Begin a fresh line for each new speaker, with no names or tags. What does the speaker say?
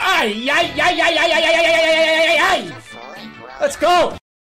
Ay, ay, ay, ay, ay, ay, ay, ay, ay, ay, ay, ay. Let's go.